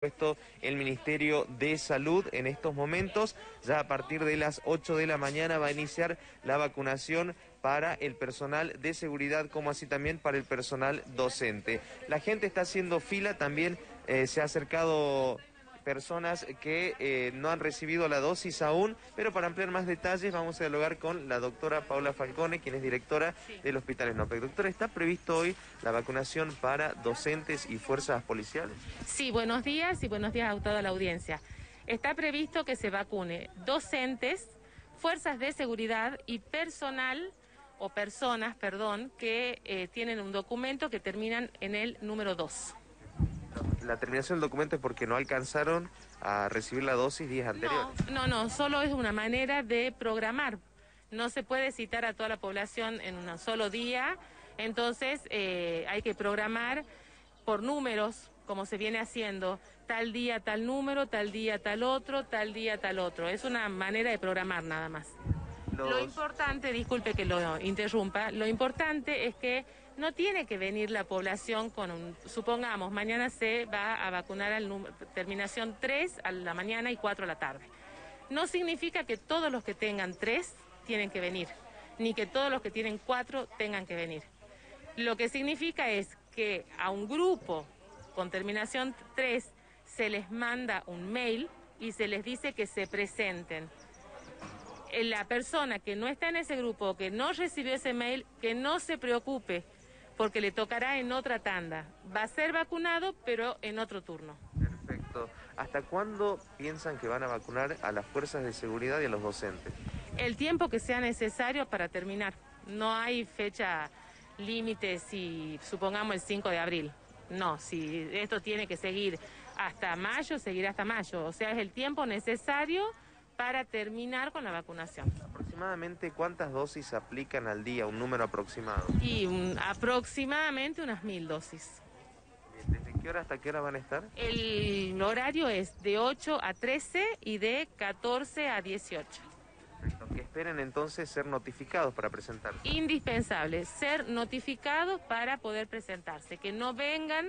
puesto el Ministerio de Salud en estos momentos. Ya a partir de las 8 de la mañana va a iniciar la vacunación para el personal de seguridad como así también para el personal docente. La gente está haciendo fila, también eh, se ha acercado personas que eh, no han recibido la dosis aún, pero para ampliar más detalles vamos a dialogar con la doctora Paula Falcone, quien es directora del Hospital Snopec. Doctora, ¿está previsto hoy la vacunación para docentes y fuerzas policiales? Sí, buenos días y buenos días a toda la audiencia. Está previsto que se vacune docentes, fuerzas de seguridad y personal o personas, perdón, que eh, tienen un documento que terminan en el número 2 la terminación del documento es porque no alcanzaron a recibir la dosis días anteriores. No, no, solo es una manera de programar. No se puede citar a toda la población en un solo día, entonces eh, hay que programar por números, como se viene haciendo, tal día tal número, tal día tal otro, tal día tal otro. Es una manera de programar nada más. Lo importante, disculpe que lo interrumpa, lo importante es que no tiene que venir la población con un, supongamos, mañana se va a vacunar al terminación 3 a la mañana y 4 a la tarde. No significa que todos los que tengan 3 tienen que venir, ni que todos los que tienen 4 tengan que venir. Lo que significa es que a un grupo con terminación 3 se les manda un mail y se les dice que se presenten eh, la persona que no está en ese grupo, que no recibió ese mail, que no se preocupe, porque le tocará en otra tanda. Va a ser vacunado, pero en otro turno. Perfecto. ¿Hasta cuándo piensan que van a vacunar a las fuerzas de seguridad y a los docentes? El tiempo que sea necesario para terminar. No hay fecha límite si supongamos el 5 de abril. No, si esto tiene que seguir hasta mayo, seguirá hasta mayo. O sea, es el tiempo necesario para terminar con la vacunación. ¿Aproximadamente cuántas dosis aplican al día, un número aproximado? Y aproximadamente unas mil dosis. ¿Desde qué hora hasta qué hora van a estar? El horario es de 8 a 13 y de 14 a 18. Perfecto. Que esperen entonces ser notificados para presentarse. Indispensable, ser notificados para poder presentarse, que no vengan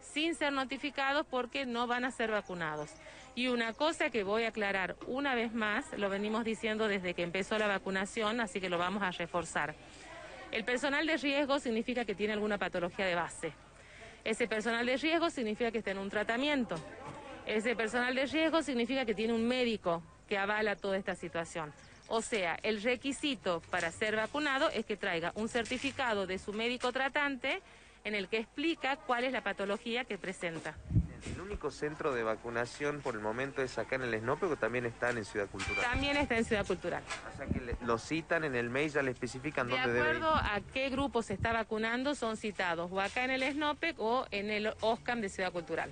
sin ser notificados porque no van a ser vacunados. Y una cosa que voy a aclarar una vez más, lo venimos diciendo desde que empezó la vacunación, así que lo vamos a reforzar. El personal de riesgo significa que tiene alguna patología de base. Ese personal de riesgo significa que está en un tratamiento. Ese personal de riesgo significa que tiene un médico que avala toda esta situación. O sea, el requisito para ser vacunado es que traiga un certificado de su médico tratante en el que explica cuál es la patología que presenta. ¿El único centro de vacunación por el momento es acá en el SNOPE o también están en Ciudad Cultural? También está en Ciudad Cultural. O sea que lo citan en el mail, ya le especifican dónde debe De acuerdo a qué grupo se está vacunando, son citados o acá en el SNOPEC o en el OSCAM de Ciudad Cultural.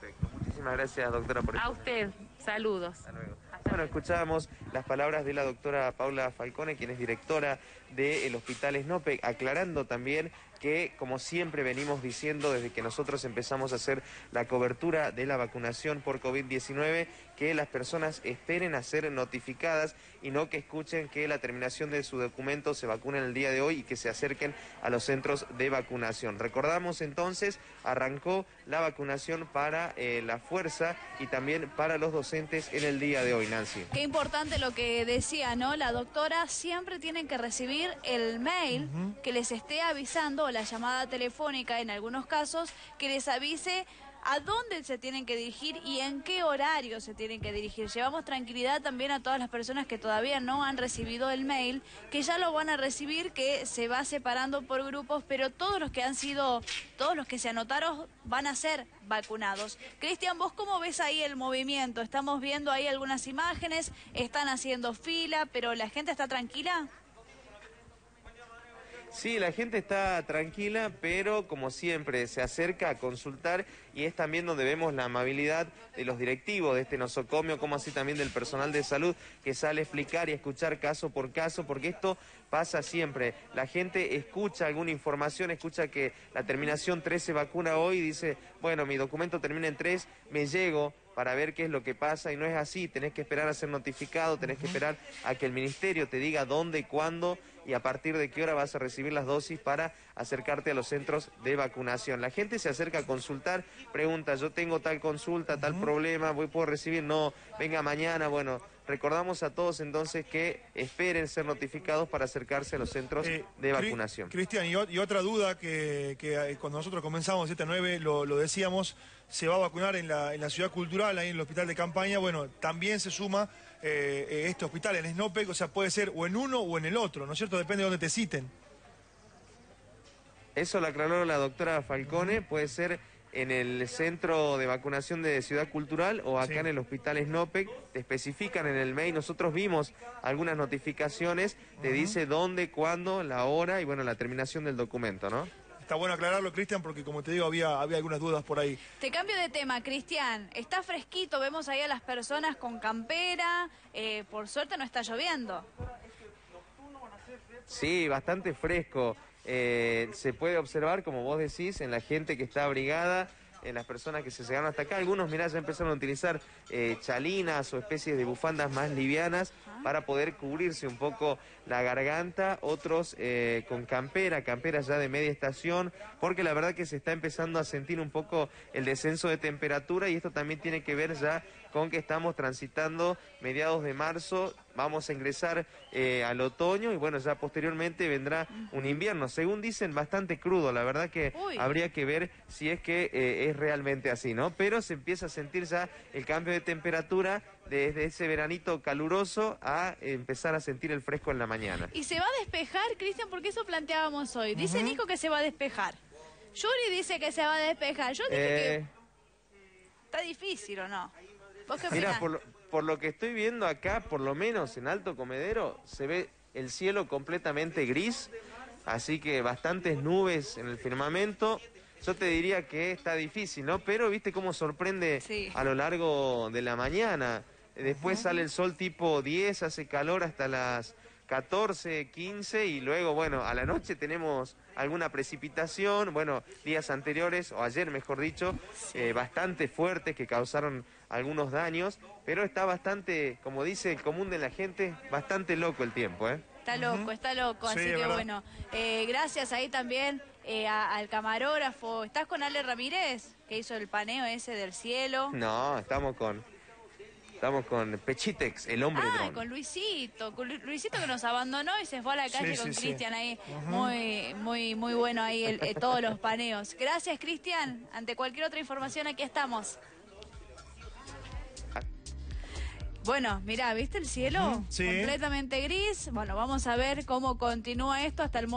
Perfecto. Muchísimas gracias, doctora, por A usted. Saludos. Hasta luego. bueno, escuchábamos las palabras de la doctora Paula Falcone, quien es directora del Hospital Snope, aclarando también que, como siempre venimos diciendo desde que nosotros empezamos a hacer la cobertura de la vacunación por COVID-19, que las personas esperen a ser notificadas y no que escuchen que la terminación de su documento se vacuna en el día de hoy y que se acerquen a los centros de vacunación. Recordamos entonces, arrancó la vacunación para eh, la fuerza y también para los docentes en el día de hoy, Nancy. Qué importante lo que decía, ¿no? La doctora siempre tienen que recibir el mail que les esté avisando la llamada telefónica en algunos casos que les avise a dónde se tienen que dirigir y en qué horario se tienen que dirigir. Llevamos tranquilidad también a todas las personas que todavía no han recibido el mail, que ya lo van a recibir, que se va separando por grupos, pero todos los que han sido, todos los que se anotaron van a ser vacunados. Cristian, ¿vos cómo ves ahí el movimiento? Estamos viendo ahí algunas imágenes, están haciendo fila, pero la gente está tranquila. Sí, la gente está tranquila, pero como siempre se acerca a consultar y es también donde vemos la amabilidad de los directivos de este nosocomio, como así también del personal de salud que sale a explicar y escuchar caso por caso, porque esto pasa siempre. La gente escucha alguna información, escucha que la terminación 3 se vacuna hoy y dice, bueno, mi documento termina en 3, me llego para ver qué es lo que pasa y no es así, tenés que esperar a ser notificado, tenés que esperar a que el ministerio te diga dónde, cuándo y a partir de qué hora vas a recibir las dosis para acercarte a los centros de vacunación. La gente se acerca a consultar, pregunta, yo tengo tal consulta, tal problema, voy puedo recibir, no, venga mañana, bueno, recordamos a todos entonces que esperen ser notificados para acercarse a los centros Eh, de vacunación. Cristian, y, otra duda que, que, eh, cuando nosotros comenzamos 7-9 lo, lo decíamos, se va a vacunar en la, en la ciudad cultural, ahí en el hospital de campaña. Bueno, también se suma eh, eh, este hospital en Snopec, o sea, puede ser o en uno o en el otro, ¿no es cierto? Depende de dónde te citen. Eso lo aclaró la doctora Falcone, puede ser en el centro de vacunación de Ciudad Cultural o acá Sí. en el hospital Snopec, te especifican en el mail, nosotros vimos algunas notificaciones, te dice dónde, cuándo, la hora y bueno, la terminación del documento, ¿no? Está bueno aclararlo, Cristian, porque como te digo, había, había algunas dudas por ahí. Te cambio de tema, Cristian. Está fresquito, vemos ahí a las personas con campera. eh, por suerte no está lloviendo. Sí, bastante fresco. Eh, se puede observar, como vos decís, en la gente que está abrigada, en las personas que se llegaron hasta acá. Algunos, mirá, ya empezaron a utilizar eh, chalinas o especies de bufandas más livianas para poder cubrirse un poco la garganta. Otros eh, con campera, campera ya de media estación, porque la verdad que se está empezando a sentir un poco el descenso de temperatura y esto también tiene que ver ya con que estamos transitando mediados de marzo, vamos a ingresar eh, al otoño y bueno, ya posteriormente vendrá un invierno, según dicen, bastante crudo, la verdad que Uy. habría que ver si es que eh, es realmente así, ¿no? Pero se empieza a sentir ya el cambio de temperatura desde ese veranito caluroso a empezar a sentir el fresco en la mañana. Y se va a despejar, Cristian, porque eso planteábamos hoy. Dice Nico que se va a despejar. Yuri dice que se va a despejar. Yo dije Eh, que está difícil, ¿o no? ¿Vos qué Mira, por lo, por lo que estoy viendo acá, por lo menos en Alto Comedero, se ve el cielo completamente gris, así que bastantes nubes en el firmamento. Yo te diría que está difícil, ¿no? Pero viste cómo sorprende Sí. a lo largo de la mañana. Después sale el sol tipo 10, hace calor hasta las 14, 15 y luego, bueno, a la noche tenemos alguna precipitación, bueno, días anteriores, o ayer mejor dicho, eh, bastante fuertes que causaron algunos daños, pero está bastante, como dice el común de la gente, bastante loco el tiempo, ¿eh? Está loco, está loco. Sí, así que verdad. bueno, eh, gracias ahí también eh, a- al camarógrafo. ¿Estás con Ale Ramírez, que hizo el paneo ese del cielo? No, estamos con, estamos con Pechitex, el hombre Ah, dron. con Luisito, con Lu- Luisito que nos abandonó y se fue a la calle Sí, con sí, sí. Cristian ahí. Muy, muy, muy bueno ahí el- eh, todos los paneos. Gracias, Cristian. Ante cualquier otra información, aquí estamos. Bueno, mira, ¿viste el cielo? Sí. Completamente gris. Bueno, vamos a ver cómo continúa esto hasta el momento.